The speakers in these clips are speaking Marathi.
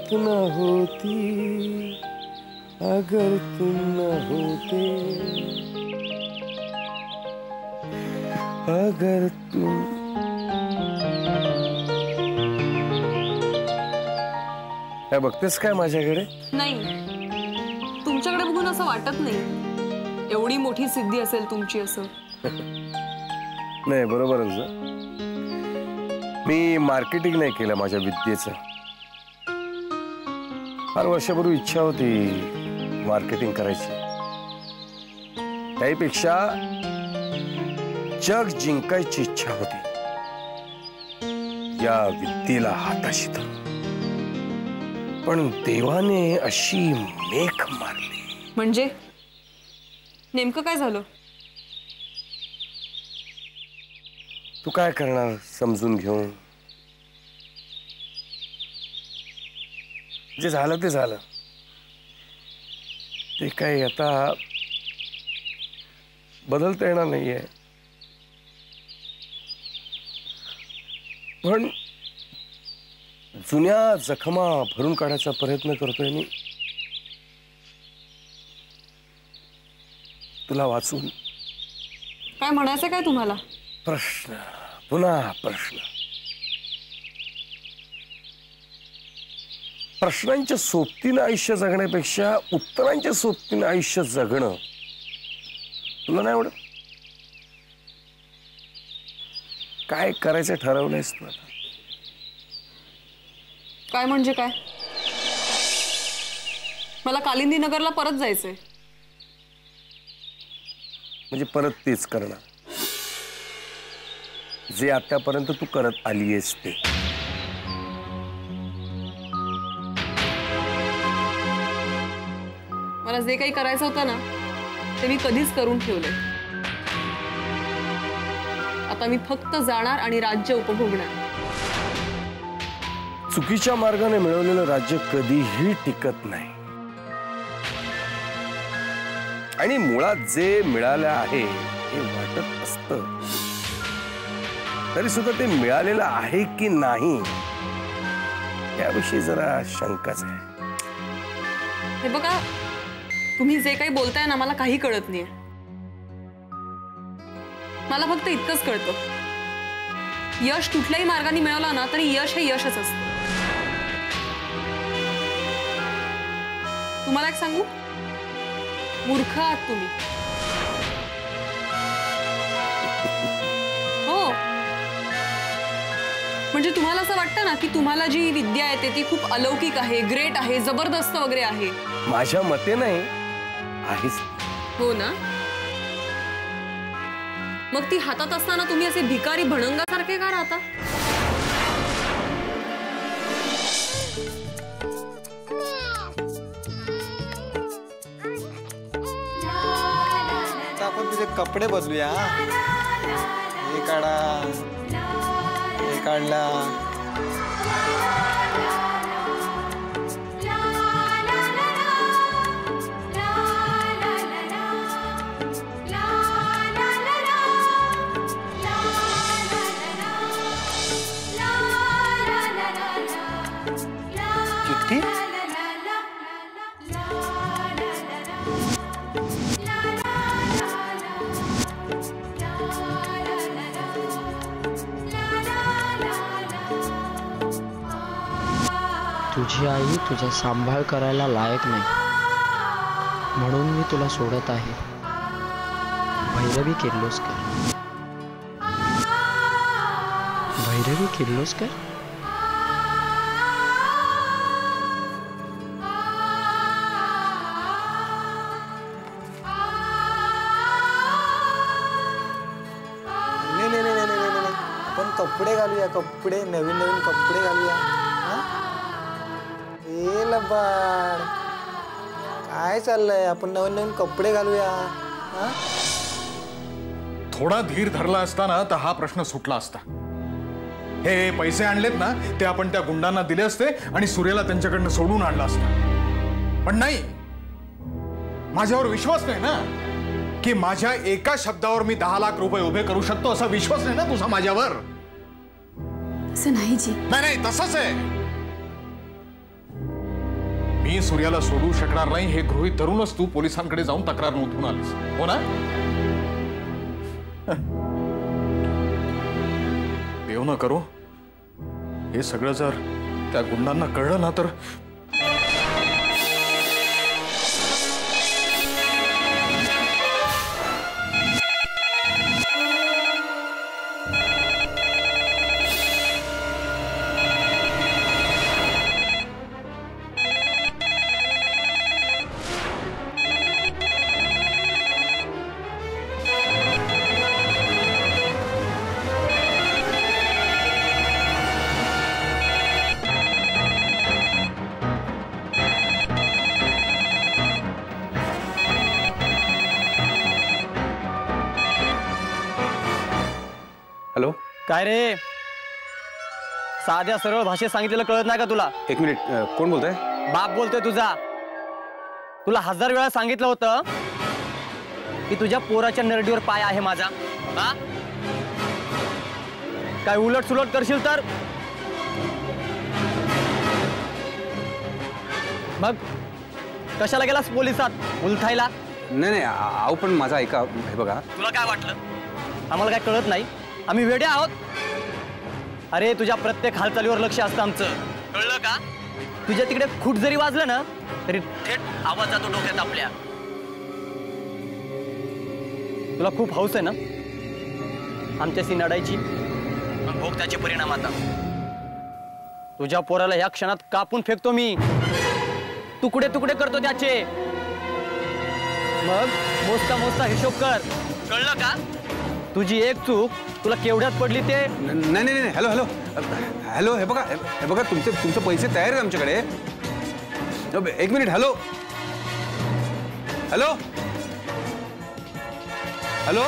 बात न होती अगर तुम न होते। अगर तुम काय बघतेस काय माझ्याकडे नाही. तुमच्याकडे बघून असं वाटत नाही. एवढी मोठी सिद्धी असेल तुमची असं. नाही बरोबरच. आहे. मी मार्केटिंग नाही केलं माझ्या विद्येचं. फार वर्षापूर्वी इच्छा होती मार्केटिंग करायची. जग जिंकायची इच्छा होती. या विद्येला हाताशी धरून. पण देवाने अशी मेख मारली. म्हणजे? नेमकं काय झालं? तू काय करणार समजून घेऊन? जे झालं ते झालं. ते काही आता बदलता येणार नाहीये. पण जुन्या जखमा भरून काढायचा प्रयत्न करतोय मी. तुला वाचून काय म्हणायचं काय तुम्हाला? प्रश्न पुन्हा प्रश्न. प्रश्नांच्या सोबतीनं आयुष्य जगण्यापेक्षा उत्तरांच्या सोबतीनं आयुष्य जगणं तुला नाही आवडत? काय करायचं ठरवलंयस तू आता? काय म्हणजे काय? मला कालिंदी नगरला परत जायचंय. म्हणजे परत तेच करणार. जे आतापर्यंत तू करत आलीयस ते. मला जे काही करायचं होतं ना ते मी कधीच करून ठेवलंय आता मी फक्त जाणार आणि राज्य उपभोगणार. चुकीच्या मार्गाने मिळवलेलं राज्य कधीही टिकत नाही. आणि मुळात जे मिळालं आहे हे वाटत असत. तरी सुद्धा ते मिळालेलं आहे की नाही याविषयी जरा शंकाच आहे. हे बघा तुम्ही जे काही बोलताय ना मला काही कळत नाहीये. मला फक्त इतकंच कळतं. यश कुठल्याही मार्गाने मिळवला ना तरी यश हे यशच असतं. तुम्हाला एक सांगू? मूर्ख आहात तुम्ही. हो. म्हणजे तुम्हाला असं वाटतं ना की तुम्हाला जी विद्या येते ती खूप अलौकिक आहे ग्रेट आहे जबरदस्त वगैरे आहे. माझ्या मते नाही. आहेच हो ना? मग ती हातात असताना तुम्ही असे भिकारी भणंगासारखे का राहता? आता आपण तुझे कपडे बदलूया. हे काढा. हे काढला. तुझी तुझा सांभाळ करायला लायक नाही. म्हणून मी तुला सोडत आहे. भैरवी किर्लोस्कर. भैरवी किर्लोस्कर? नाही नाही नाही नाही नाही नाही, नाही. आपण कपडे घालूया कपडे नवीन नवीन कपडे घालूया. लबाड काय चाललंय? आपण नवीन नवीन कपडे घालूया. हा? थोडा धीर धरला असताना तर हा प्रश्न सुटला असता. हे पैसे आणलेत ना ते आपण त्या गुंडांना दिले असते आणि सूर्याला त्यांच्याकडनं सोडून आणलं असतं. पण नाही. माझ्यावर विश्वास नाही ना. की माझ्या एका शब्दावर मी दहा लाख रुपये उभे करू शकतो असा विश्वास नाही ना तुझा माझ्यावर. असं नाही जी. नाही नाही तसंच आहे. मी सूर्याला सोडू शकणार नाही हे गृहित धरूनच तू पोलिसांकडे जाऊन तक्रार नोंदवून आलीस. हो ना? देव न करो. हे सगळं जर त्या गुंडांना कळलं ना तर काय रे? साध्या सरळ भाषेत सांगितलेलं कळत नाही का तुला? एक मिनिट कोण बोलतंय? बाप बोलतोय तुझा. तुला हजार वेळा सांगितलं होतं की तुझ्या पोराच्या नरडीवर पाय आहे माझा. हा? काय उलट सुलट करशील तर? मग कशाला गेलास पोलिसात? उलथायला? नाही नाही आ- अहो पण माझा ऐका हे बघा. तुला काय वाटलं? आम्हाला काय कळत नाही. आम्ही वेडे आहोत. अरे तुझ्या प्रत्येक हालचालीवर लक्ष असतं आमचं. कळलं का? तुझ्या तिकडे खूट जरी वाजलं ना तरी थेट आवाज जातो डोक्यात आपल्या. तुला खूप हौस आहे ना? आमच्याशी नडायची. भोग त्याचे परिणाम आता. तुझ्या पोराला ह्या क्षणात कापून फेकतो मी. तुकडे तुकडे करतो त्याचे. मग मोजता मोजता हिशोब कर. कळलं का? तुझी एक चूक तुला केवढ्यात पडली ते? नाही नाही नाही. हॅलो हॅलो हॅलो हे बघा हे- बघा तुमचे तुमचे पैसे तयार आहेत आमच्याकडे. एक मिनिट हॅलो हॅलो हॅलो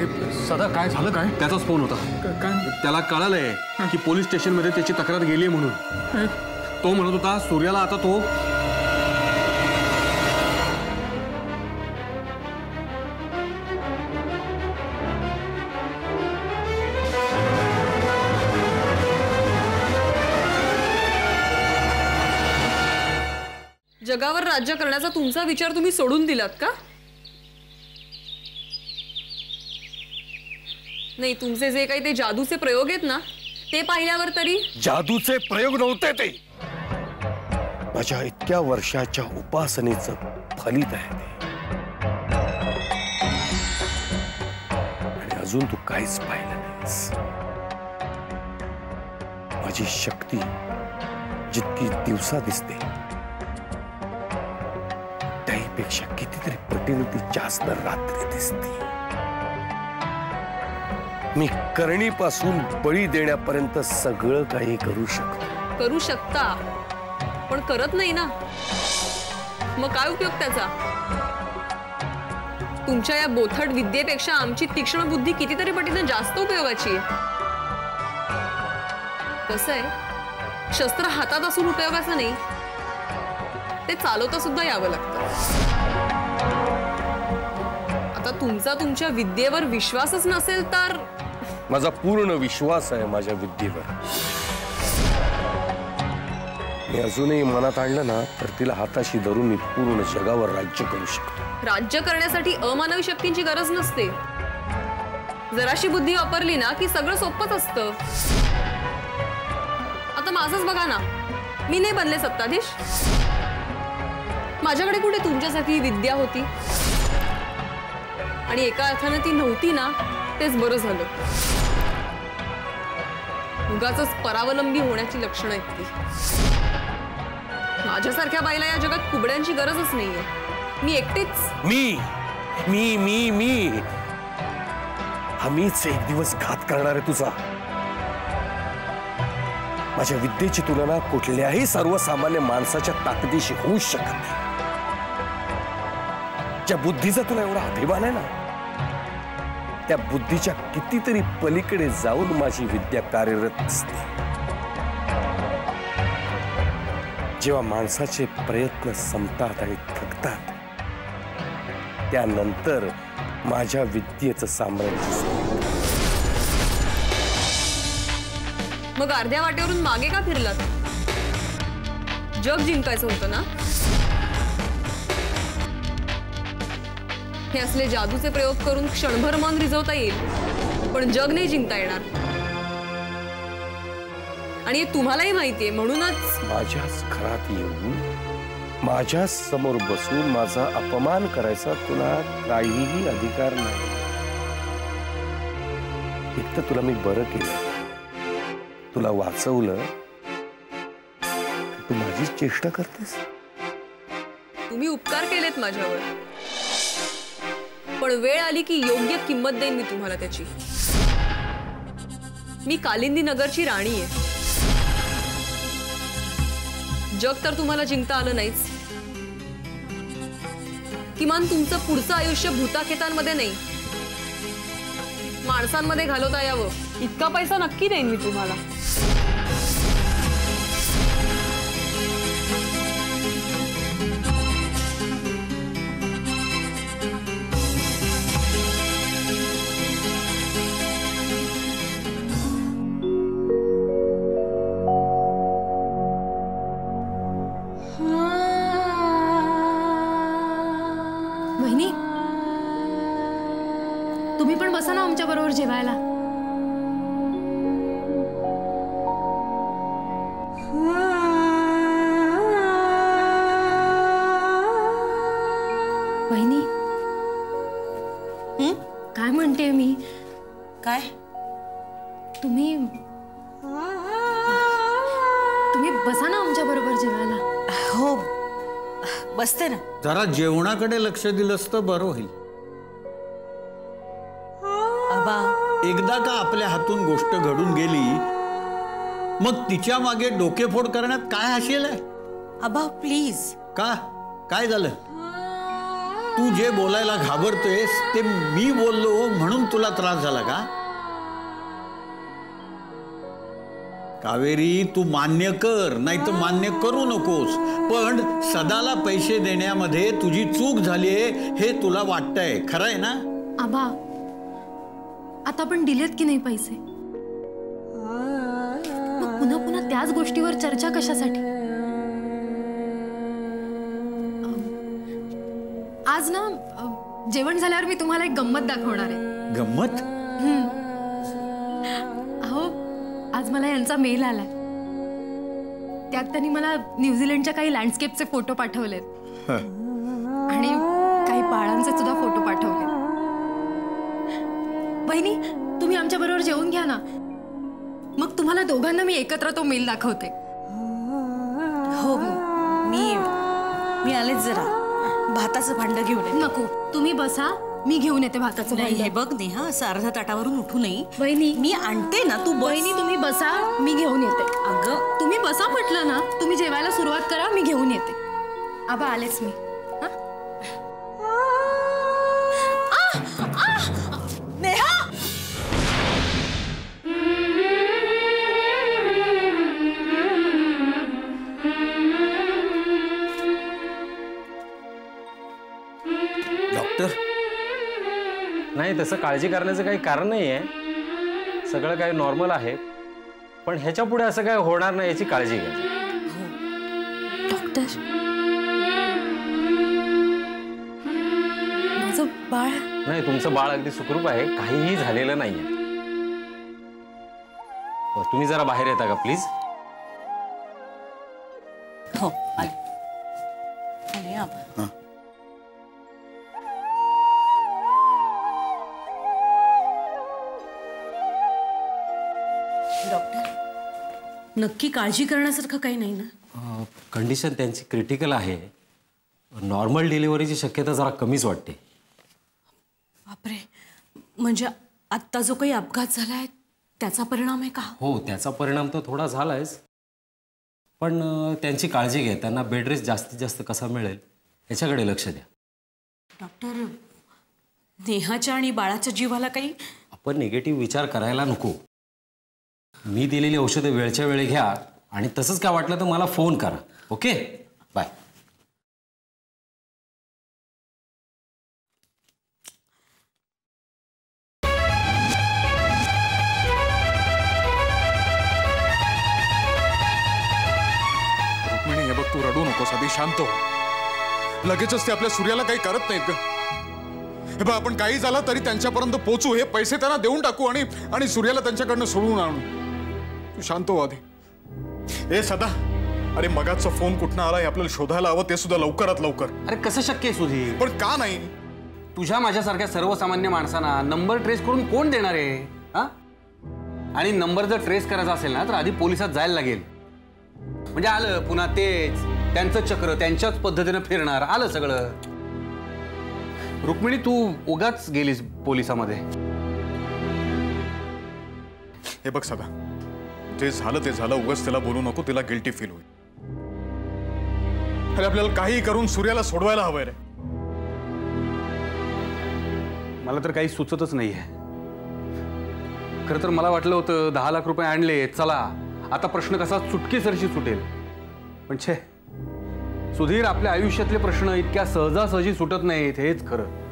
हे सदा काय झालं काय? त्याचाच फोन होता. क- काय? त्याला कळालंय की पोलीस स्टेशनमध्ये त्याची तक्रार गेली म्हणून. तो म्हणत होता सूर्याला आता तो जगावर राज्य करण्याचा तुमचा विचार तुम्ही सोडून दिलात का? नाही तुमचे जे काही ते जादूचे प्रयोग आहेत ना ते पाहिल्यावर तरी जादूचे प्रयोग नव्हते ते. माझ्या इतक्या वर्षाच्या उपासनेचं फलित आहे ते. आणि अजून तू काहीच पाहिलं नाहीस. माझी शक्ती जितकी दिवसा दिसते, त्याहीपेक्षा कितीतरी पटीने ती जास्त रात्री दिसते. मी करणीपासून बळी देण्यापर्यंत सगळं काही करू शकतो. करू शकता. पण करत नाही ना? मग काय उपयोग त्याचा? तुमच्या या बोथट विद्येपेक्षा आमची तीक्ष्ण बुद्धी कितीतरी पटीनं जास्त उपयोगाची कसं आहे? शस्त्र हातात असून उपयोगाचं नाही. ते चालवता सुद्धा यावं लागतं. आता तुमचा तुमच्या विद्येवर विश्वासच नसेल तर माझा पूर्ण विश्वास आहे माझ्या विद्येवर. मी अजूनही मनात आणलं ना तर तिला हाताशी धरून मी पूर्ण जगावर राज्य करू शकतो. राज्य करण्यासाठी अमानवी शक्तींची गरज नसते. जराशी बुद्धी वापरली ना की सगळं सोपंच असतं. आता माझंच बघा ना. मी नाही बनले सत्ताधीश. माझ्याकडे कुठे तुमच्यासाठी विद्या होती? आणि एका अर्थानं ती नव्हती ना तेच बरं झालं. उगाच परावलंबी होण्याची लक्षणं आहेत ती. माझ्यासारख्या बाईला या जगात कुबड्यांची गरजच नाहीये. मी एकटीच. मी मी मी मी. हा एक दिवस घात करणार आहे तुझा. माझ्या विद्येची तुलना कुठल्याही सर्वसामान्य माणसाच्या ताकदीशी होऊ शकत नाही. ज्या बुद्धीचा तुला एवढा अभिमान आहे ना त्या बुद्धीच्या कितीतरी पलीकडे जाऊन माझी विद्या कार्यरत असते. जेव्हा माणसाचे प्रयत्न संपतर आणि थकतात साम्राज्य मग अर्ध्या वाटेवरून मागे का फिरलात? जग जिंका होतं ना? हे प्रयोग कर क्षणभर मन रिजवता जग नहीं जिंकता आणि तुम्हालाही माहितीये म्हणूनच. माझ्याच घरात येऊन माझ्यासमोर बसून माझा अपमान करायचा तुला काहीही अधिकार नाही. एक तर तुला मी बरं केलं. तुला वाचवलं. तू माझीच चेष्टा करतेस? तुम्ही उपकार केलेत माझ्यावर. पण वेळ आली की योग्य किंमत देईन मी तुम्हाला त्याची. मी कालिंदी नगरची राणी आहे. जग तर तुम्हाला जिंकता आलं नाहीच. किमान तुमचं पुढचं आयुष्य भूताखेतांमध्ये नाही. माणसांमध्ये घालवता यावं. इतका पैसा नक्की देईन मी तुम्हाला. तुम्ही तुम्ही बसा ना आमच्या बरोबर जेवायला. हो बसते ना. जरा जेवणाकडे लक्ष दिलंस तर बरं होईल. एकदा का आपल्या हातून गोष्ट घडून गेली मग तिच्यामागे डोकेफोड करण्यात काय हशेल आहे? आबा प्लीज. का? काय झालं? तू जे बोलायला घाबरतोयस ते मी बोललो म्हणून तुला त्रास झाला का? कावेरी तू मान्य कर नाही तर मान्य करू नकोस. पण सदाला पैसे देण्यामध्ये तुझी चूक झालीये हे तुला वाटतंय. खरं आहे ना? आबा आता पण दिलेत की नाही पैसे? मग पुन्हा पुन्हा त्याच गोष्टीवर चर्चा कशासाठी? आज ना जेवण झाल्यावर मी तुम्हाला एक गंमत दाखवणार आहे. गंमत? आज मला यांचा मेल आलाय. त्यात त्यांनी मला न्यूझीलंडच्या काही लँडस्केपचे फोटो पाठवलेत. आणि काही बाळांचे सुद्धा फोटो पाठवले बहिणी तुम्ही आमच्या बरोबर जेवून घ्या ना. मग तुम्हाला दोघांना मी एकत्र तो मेल दाखवते. हो मी मी आलेच जरा. भाताचं भांड घेऊन. नको. तुम्ही बसा. मी घेऊन येते भाताचं नाही हे. बघ नेहा असं अर्ध्या ताटावरून उठू नये. बहिणी मी आणते ना तू. बहिणी तुम्ही बसा मी घेऊन येते. अगं. तुम्ही बसा म्हटलं ना तुम्ही जेवायला सुरुवात करा मी घेऊन येते. आबा आलेच मी. हा? नेहा! डॉक्टर? नाही तसं काळजी करण्याचं काही कारण नाही आहे सगळं काही नॉर्मल आहे. पण ह्याच्या पुढे असं काय होणार नाही याची काळजी घ्या. डॉक्टर माझं बाळ नाही तुमचं बाळ अगदी सुखरूप आहे. काहीही झालेलं नाहीये. तुम्ही जरा बाहेर येता का प्लीज डॉक्टर नक्की काळजी करण्यासारखं काही नाही ना? कंडिशन त्यांची क्रिटिकल आहे. नॉर्मल डिलिव्हरीची शक्यता जरा कमीच वाटते. बापरे. म्हणजे आत्ता जो काही अपघात झालाय त्याचा परिणाम आहे का? हो त्याचा परिणाम तर थोडा झालायच. पण त्यांची काळजी घ्या. त्यांना बेड रेस्ट जास्तीत जास्त कसा मिळेल याच्याकडे लक्ष द्या. डॉक्टर नेहाच्या आणि बाळाच्या जीवाला काही आपण निगेटिव्ह विचार करायला नको. मी दिलेली औषधं वेळच्या वेळी घ्या आणि तसंच काय वाटलं तर मला फोन करा. ओके? बाय. हे बघ तू रडू नको आधी शांत हो. लगेचच ते आपल्या सूर्याला काही करत नाहीत हे बघ आपण काही झालं तरी त्यांच्यापर्यंत पोचू हे पैसे त्यांना देऊन टाकू आणि आणि सूर्याला त्यांच्याकडनं सोडून आणू. तू शांत हो आधी. ए सदा. अरे मगाचा फोन कुठनं आला हे आपल्याला शोधायला हवं ते सुद्धा लवकरात लवकर. अरे कसं शक्य आहे सुधीर पण का नाही? तुझ्या माझ्यासारख्या सर्वसामान्य माणसांना नंबर ट्रेस करून कोण देणार आहे? हा? आणि नंबर जर ट्रेस करायचा असेल ना तर आधी पोलिसात जायला लागेल. म्हणजे आलं पुन्हा तेच त्यांचं चक्र त्यांच्याच पद्धतीनं फिरणार आलं सगळं. रुक्मिणी तू उगाच गेलीस पोलिसामध्ये. हे बघ सदा. जे झालं ते झालं उगाच तिला बोलू नको तिला गिल्टी फील होईल. अरे आपल्याला काही करून सूर्याला सोडवायला हवंय रे. मला तर काही सुचतच नाहीये. खरं तर मला वाटलं होतं दहा लाख रुपये आणले चला. आता प्रश्न कसा चुटकीसरशी सुटेल. पण छे सुधीर आपल्या आयुष्यातले प्रश्न इतक्या सहजासहजी सुटत नाहीत हेच खरं.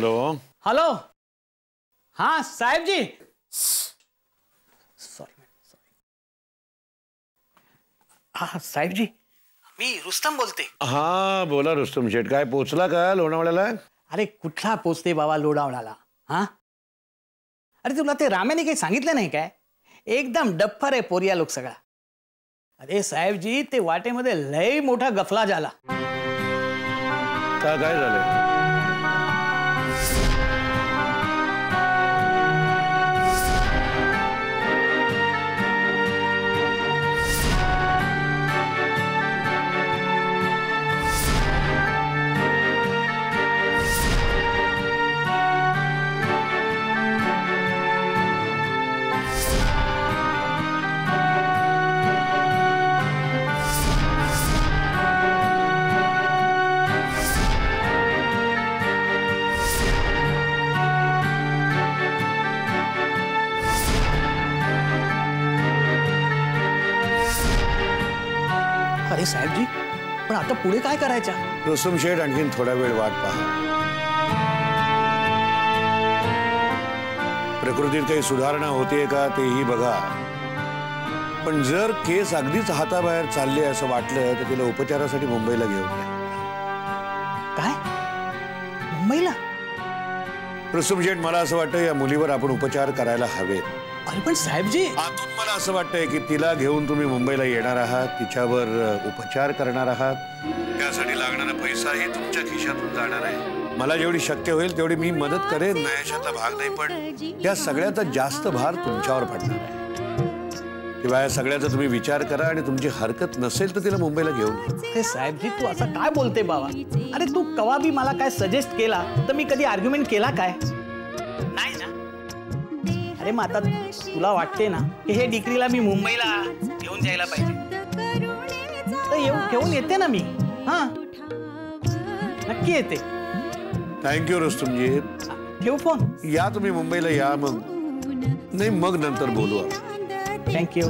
हॅलो। हॅलो। हा साहेबजी सॉरी हा साहेबजी मी रुस्तम बोलते। हा बोला रुस्तम शेठ काय पोचला का लोणावळ्याला? अरे कुठला पोचते बाबा लोणावळ्याला? हा? अरे तुला ते रामेने काही सांगितलं नाही काय? एकदम डफ्फर आहे पोरिया लोक सगळा. अरे साहेबजी ते वाटेमध्ये लय मोठा गफला झाला. काय झालं? अरे साहेबजी पण आता पुढे काय करायचं? रुस्तम शेठ आणखीन थोडा वेळ वाट पहा. प्रकृतीत काही सुधारणा होतीये का तेही बघा. पण जर केस अगदीच हाताबाहेर चालले असं वाटलं तर तिला उपचारासाठी मुंबईला घेऊन या. काय? मुंबईला? रुस्तम शेठ मला असं वाटतं या मुलीवर आपण उपचार करायला हवेत. अरे पण साहेबजी आतून मला असं वाटतंय की तिला घेऊन तुम्ही मुंबईला येणार आहात तिच्यावर उपचार करणार आहात. त्यासाठी लागणारा पैसाही तुमच्या खिशातून जाणार आहे. मला जेवढी शक्य होईल तेवढी मी मदत करेन. नाही याच्यातला भाग नाही पण या सगळ्याचा जास्त भार तुमच्यावर पडणार आहे. तेव्हा या सगळ्याचा तुम्ही विचार करा आणि तुमची हरकत नसेल तर तिला मुंबईला घेऊन. अरे साहेबजी तू असं काय बोलते बाबा? अरे तू कवा बी मला काय सजेस्ट केला तर मी कधी आर्ग्युमेंट केला काय? अरे मग आता तुला वाटते ना की हे डिग्रीला मी मुंबईला घेऊन जायला पाहिजे? तर येऊ घेऊन येते ना मी. हा. नक्की येते. Thank you Rustomji. ठेवू फोन? या तुम्ही मुंबईला या मग. नाही मग नंतर बोलू आपण. थँक्यू